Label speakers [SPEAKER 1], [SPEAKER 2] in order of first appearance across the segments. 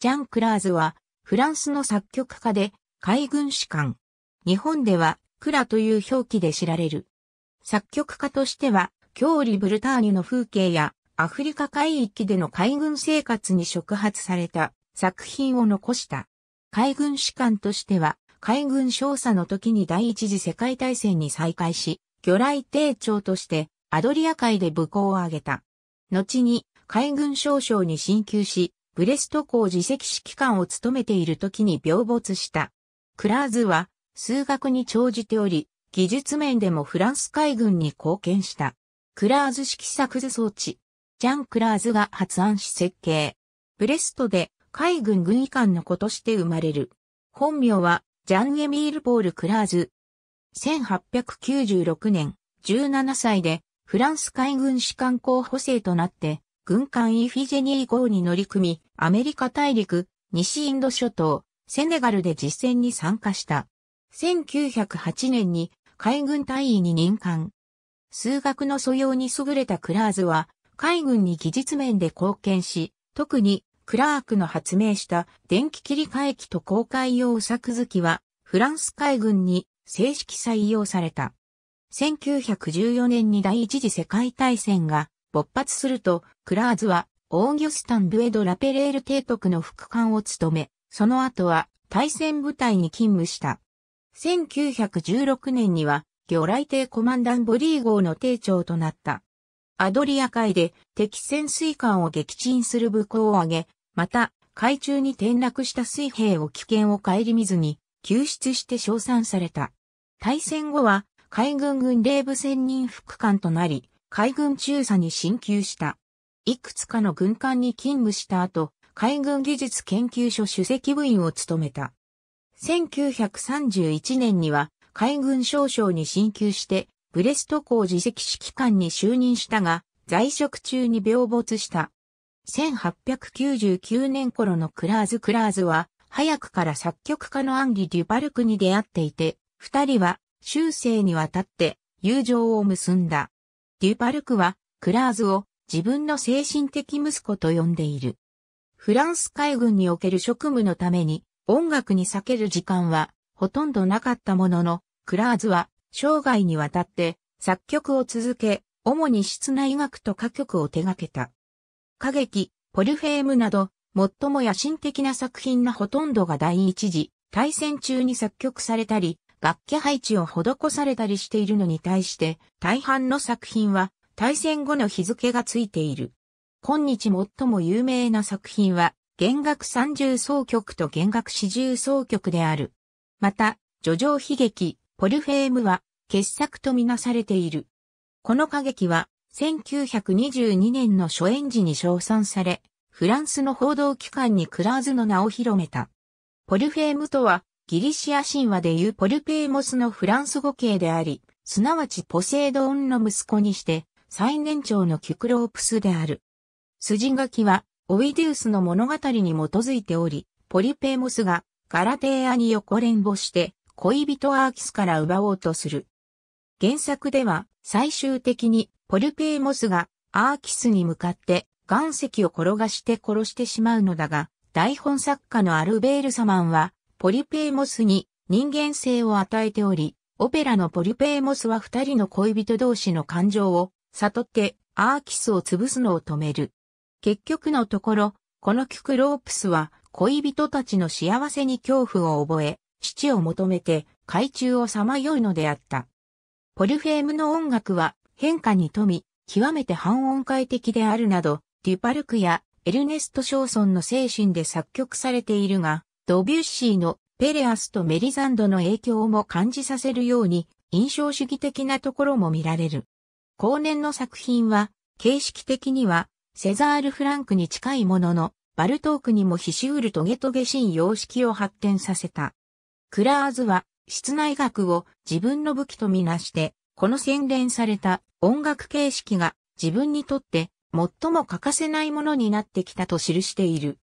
[SPEAKER 1] ジャン・クラーズは、フランスの作曲家で、海軍士官。日本では、クラという表記で知られる。作曲家としては、郷里ブルターニュの風景や、アフリカ海域での海軍生活に触発された作品を残した。海軍士官としては、海軍少佐の時に第一次世界大戦に再開し、魚雷艇長としてアドリア海で武功を挙げた。後に海軍少将に進級し、ブレスト港自責指揮官を務めている時に病没した。クラーズは数学に長じており、技術面でもフランス海軍に貢献した。クラーズ式作図装置。ジャン・クラーズが発案し設計。ブレストで海軍軍医官の子として生まれる。本名はジャン・エミール・ポール・クラーズ。1896年、17歳でフランス海軍士官候補生となって軍艦イフィジェニー号に乗り組み、アメリカ大陸、西インド諸島、セネガルで実戦に参加した。1908年に海軍大尉に任官。数学の素養に優れたクラーズは、海軍に技術面で貢献し、特にクラークの発明した電気切り替え機と公開用作図機は、フランス海軍に正式採用された。1914年に第一次世界大戦が勃発すると、クラーズはオーギュスタン・ルエド・ラペレール提督の副官を務め、その後は対戦部隊に勤務した。1916年には魚雷艇コマンダンボリー号の艇長となった。アドリア海で敵潜水艦を撃沈する武功を挙げ、また海中に転落した水兵を危険を顧みずに救出して称賛された。大戦後は海軍軍令部専任副官となり、海軍中佐に進級した。いくつかの軍艦に勤務した後、海軍技術研究所主席部員を務めた。1931年には海軍少将に進級して、ブレスト港自責指揮官に就任したが、在職中に病没した。1899年頃のクラーズ・クラーズは、早くから作曲家のアンリ・デュバルクに出会っていて、二人は終生にわたって友情を結んだ。デュパルクはクラーズを自分の精神的息子と呼んでいる。フランス海軍における職務のために音楽に避ける時間はほとんどなかったものの、クラーズは生涯にわたって作曲を続け、主に室内楽と歌曲を手掛けた。歌劇、ポルフェームなど、最も野心的な作品のほとんどが第一次、大戦中に作曲されたり、楽器配置を施されたりしているのに対して、大半の作品は大戦後の日付がついている。今日最も有名な作品は、弦楽三重奏曲と弦楽四重奏曲である。また、叙情悲劇、ポルフェームは傑作とみなされている。この歌劇は、1922年の初演時に称賛され、フランスの報道機関にクラーズの名を広めた。ポルフェームとは、ギリシア神話でいうポルペーモスのフランス語形であり、すなわちポセイドーンの息子にして最年長のキュクロープスである。筋書きはオイデウスの物語に基づいており、ポリペーモスがガラテーアに横連母して恋人アーキスから奪おうとする。原作では最終的にポルペーモスがアーキスに向かって岩石を転がして殺してしまうのだが、台本作家のアルベールサマンはポリペーモスに人間性を与えており、オペラのポリペーモスは二人の恋人同士の感情を悟ってアーキスを潰すのを止める。結局のところ、このキクロープスは恋人たちの幸せに恐怖を覚え、父を求めて海中をさまようのであった。ポルフェームの音楽は変化に富み、極めて反音階的であるなど、デュパルクやエルネスト・ショーソンの精神で作曲されているが、ドビュッシーのペレアスとメリザンドの影響も感じさせるように印象主義的なところも見られる。後年の作品は形式的にはセザール・フランクに近いもののバルトークにもひしうるトゲトゲしい様式を発展させた。クラーズは室内楽を自分の武器とみなしてこの洗練された音楽形式が自分にとって最も欠かせないものになってきたと記している。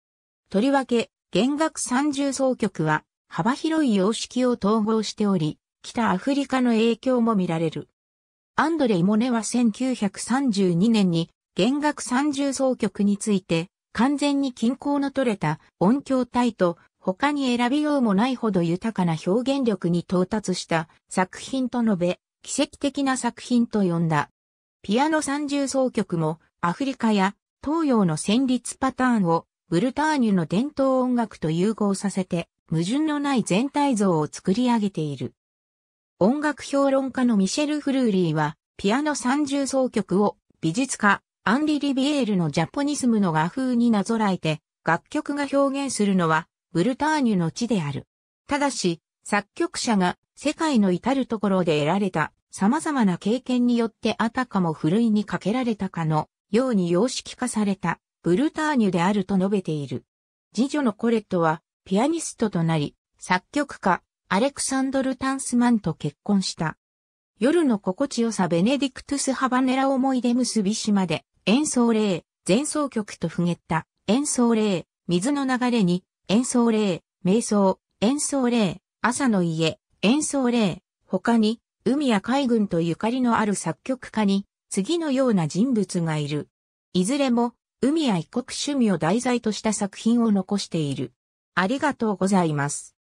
[SPEAKER 1] とりわけ弦楽三重奏曲は幅広い様式を統合しており、北アフリカの影響も見られる。アンドレイ・モネは1932年に弦楽三重奏曲について完全に均衡の取れた音響体と他に選びようもないほど豊かな表現力に到達した作品と述べ、奇跡的な作品と呼んだ。ピアノ三重奏曲もアフリカや東洋の旋律パターンをブルターニュの伝統音楽と融合させて矛盾のない全体像を作り上げている。音楽評論家のミシェル・フルーリーはピアノ三重奏曲を美術家アンリ・リビエールのジャポニスムの画風になぞらえて楽曲が表現するのはブルターニュの地である。ただし、作曲者が世界の至るところで得られた様々な経験によってあたかもふるいにかけられたかのように様式化されたブルターニュであると述べている。次女のコレットはピアニストとなり、作曲家アレクサンドル・タンスマンと結婚した。夜の心地よさベネディクトゥス・ハバネラ思い出結び島で演奏例、前奏曲と不げった演奏例、水の流れに演奏例、瞑想、演奏例、朝の家、演奏例、他に海や海軍とゆかりのある作曲家に次のような人物がいる。いずれも海や異国趣味を題材とした作品を残している。ありがとうございます。